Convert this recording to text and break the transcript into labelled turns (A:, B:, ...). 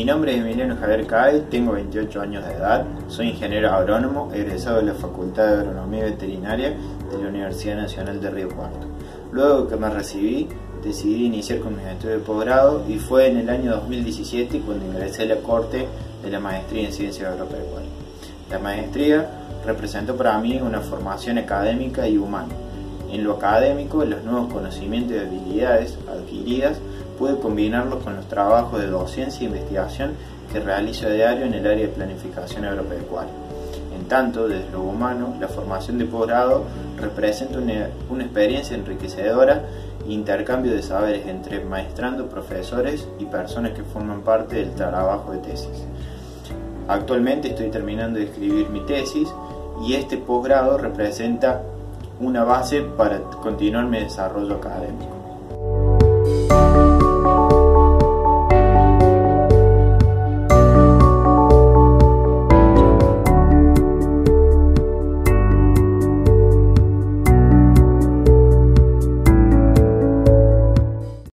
A: nombre es Emiliano Javier Cae, tengo 28 años de edad, soy ingeniero agrónomo, egresado de la Facultad de Agronomía y Veterinaria de la Universidad Nacional de Río Cuarto. Luego que me recibí, decidí iniciar con mis estudios de posgrado y fue en el año 2017 cuando ingresé a la corte de la maestría en Ciencias Agropecuarias. La maestría representó para mí una formación académica y humana. En lo académico, los nuevos conocimientos y habilidades adquiridas pude combinarlos con los trabajos de docencia e investigación que realizo a diario en el área de planificación agropecuaria. En tanto, desde lo humano, la formación de posgrado representa una, una experiencia enriquecedora e intercambio de saberes entre maestrando, profesores y personas que forman parte del trabajo de tesis. Actualmente estoy terminando de escribir mi tesis y este posgrado representa una base para continuar mi desarrollo académico.